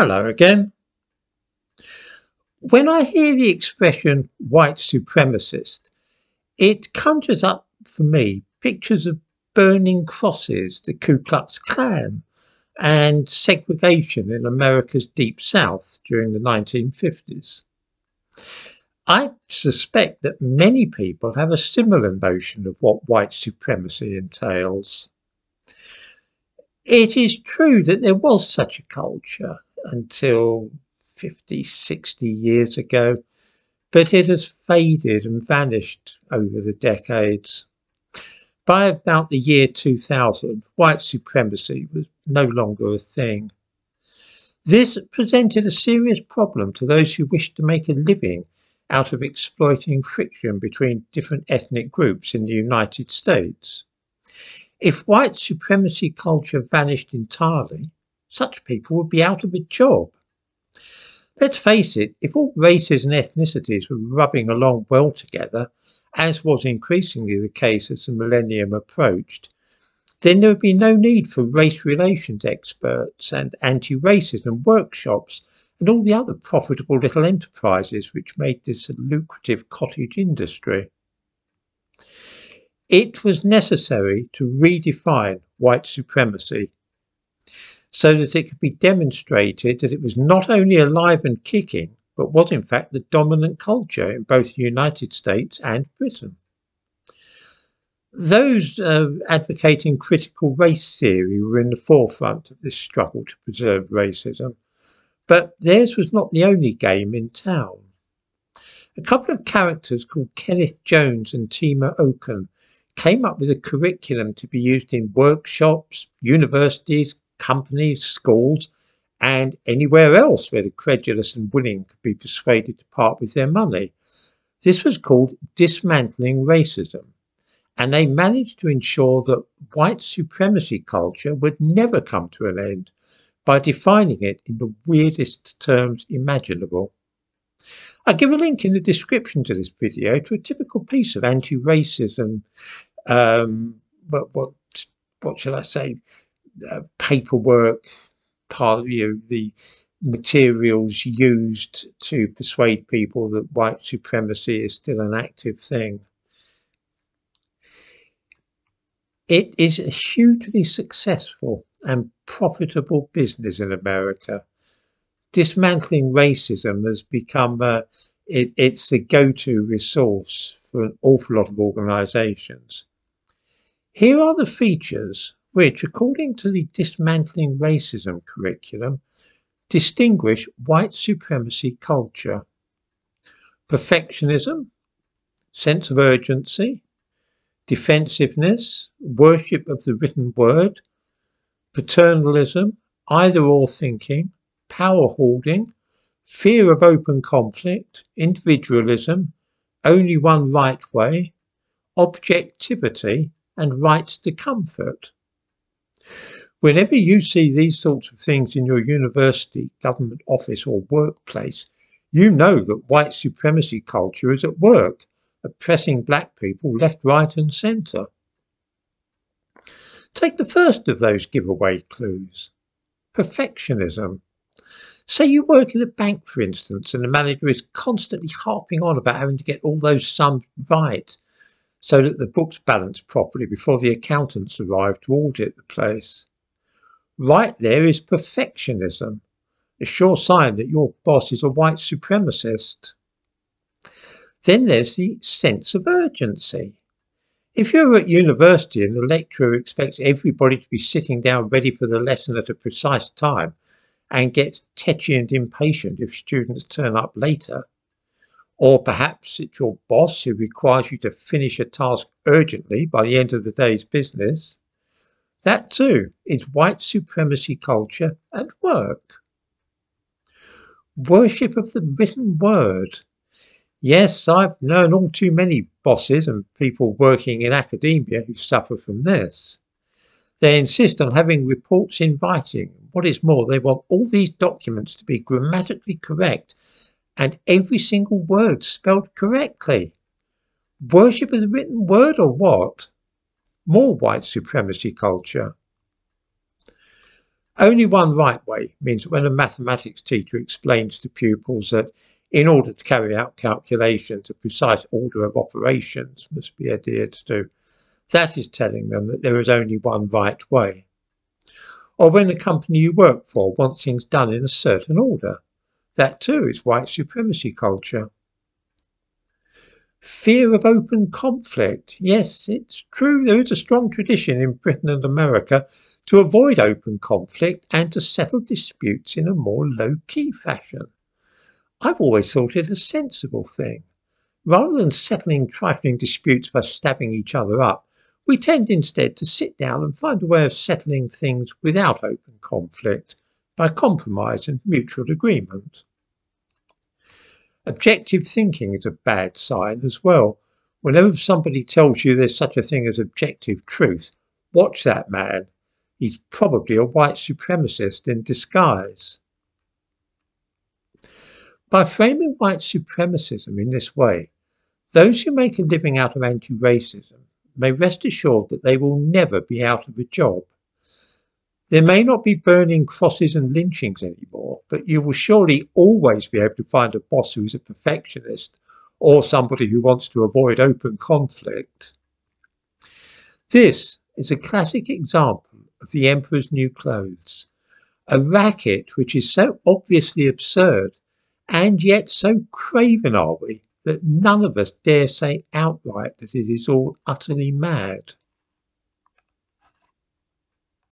Hello again. When I hear the expression white supremacist, it conjures up for me pictures of burning crosses, the Ku Klux Klan, and segregation in America's Deep South during the 1950s. I suspect that many people have a similar notion of what white supremacy entails. It is true that there was such a culture until 50, 60 years ago, but it has faded and vanished over the decades. By about the year 2000, white supremacy was no longer a thing. This presented a serious problem to those who wished to make a living out of exploiting friction between different ethnic groups in the United States. If white supremacy culture vanished entirely, such people would be out of a job. Let's face it, if all races and ethnicities were rubbing along well together, as was increasingly the case as the millennium approached, then there would be no need for race relations experts and anti-racism workshops and all the other profitable little enterprises which made this a lucrative cottage industry. It was necessary to redefine white supremacy so that it could be demonstrated that it was not only alive and kicking, but was in fact the dominant culture in both the United States and Britain. Those uh, advocating critical race theory were in the forefront of this struggle to preserve racism, but theirs was not the only game in town. A couple of characters called Kenneth Jones and Tema Okun came up with a curriculum to be used in workshops, universities, companies, schools, and anywhere else where the credulous and willing could be persuaded to part with their money. This was called dismantling racism, and they managed to ensure that white supremacy culture would never come to an end by defining it in the weirdest terms imaginable. I give a link in the description to this video to a typical piece of anti-racism, um, what, what, what shall I say, uh, paperwork, part of you know, the materials used to persuade people that white supremacy is still an active thing. It is a hugely successful and profitable business in America. Dismantling racism has become a, it, it's the go-to resource for an awful lot of organizations. Here are the features which, according to the Dismantling Racism curriculum, distinguish white supremacy culture. Perfectionism, sense of urgency, defensiveness, worship of the written word, paternalism, either or thinking, power holding, fear of open conflict, individualism, only one right way, objectivity, and rights to comfort. Whenever you see these sorts of things in your university, government office, or workplace, you know that white supremacy culture is at work, oppressing black people left, right, and centre. Take the first of those giveaway clues perfectionism. Say you work in a bank, for instance, and the manager is constantly harping on about having to get all those sums right so that the books balance properly before the accountants arrive to audit the place. Right there is perfectionism, a sure sign that your boss is a white supremacist. Then there's the sense of urgency. If you're at university and the lecturer expects everybody to be sitting down ready for the lesson at a precise time and gets tetchy and impatient if students turn up later, or perhaps it's your boss who requires you to finish a task urgently by the end of the day's business, that too is white supremacy culture at work. Worship of the written word. Yes, I've known all too many bosses and people working in academia who suffer from this. They insist on having reports in writing. What is more, they want all these documents to be grammatically correct and every single word spelled correctly. Worship of the written word or what? more white supremacy culture. Only one right way means that when a mathematics teacher explains to pupils that in order to carry out calculations, a precise order of operations must be adhered to, that is telling them that there is only one right way. Or when the company you work for wants things done in a certain order, that too is white supremacy culture. Fear of open conflict. Yes, it's true. There is a strong tradition in Britain and America to avoid open conflict and to settle disputes in a more low key fashion. I've always thought it a sensible thing. Rather than settling trifling disputes by stabbing each other up, we tend instead to sit down and find a way of settling things without open conflict by compromise and mutual agreement. Objective thinking is a bad sign as well. Whenever somebody tells you there's such a thing as objective truth, watch that man. He's probably a white supremacist in disguise. By framing white supremacism in this way, those who make a living out of anti racism may rest assured that they will never be out of a job. There may not be burning crosses and lynchings anymore, but you will surely always be able to find a boss who is a perfectionist or somebody who wants to avoid open conflict. This is a classic example of the Emperor's New Clothes, a racket which is so obviously absurd and yet so craven are we that none of us dare say outright that it is all utterly mad.